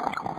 Okay.